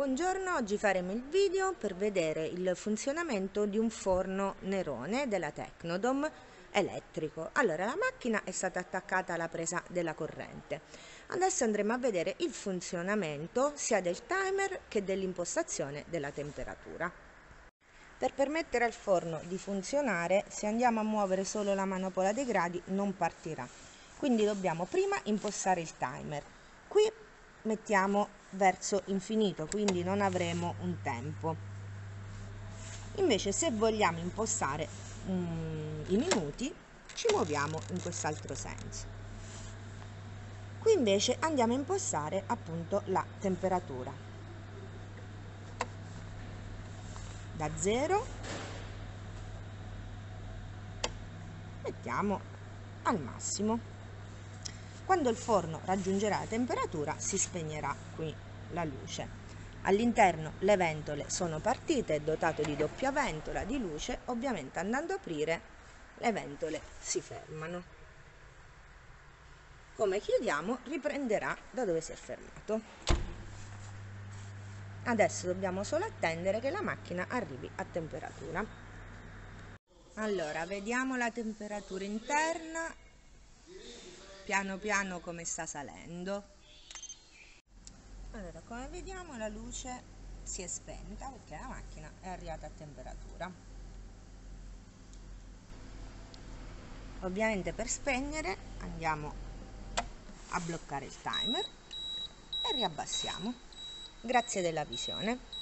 Buongiorno, oggi faremo il video per vedere il funzionamento di un forno Nerone della Tecnodom elettrico. Allora, la macchina è stata attaccata alla presa della corrente. Adesso andremo a vedere il funzionamento sia del timer che dell'impostazione della temperatura. Per permettere al forno di funzionare, se andiamo a muovere solo la manopola dei gradi, non partirà. Quindi dobbiamo prima impostare il timer. Qui mettiamo verso infinito, quindi non avremo un tempo. Invece se vogliamo impostare um, i minuti, ci muoviamo in quest'altro senso. Qui invece andiamo a impostare appunto la temperatura. Da 0 mettiamo al massimo. Quando il forno raggiungerà la temperatura si spegnerà qui la luce. All'interno le ventole sono partite, è dotato di doppia ventola di luce, ovviamente andando a aprire le ventole si fermano. Come chiudiamo riprenderà da dove si è fermato. Adesso dobbiamo solo attendere che la macchina arrivi a temperatura. Allora, vediamo la temperatura interna piano piano come sta salendo. Allora come vediamo la luce si è spenta perché la macchina è arrivata a temperatura. Ovviamente per spegnere andiamo a bloccare il timer e riabbassiamo. Grazie della visione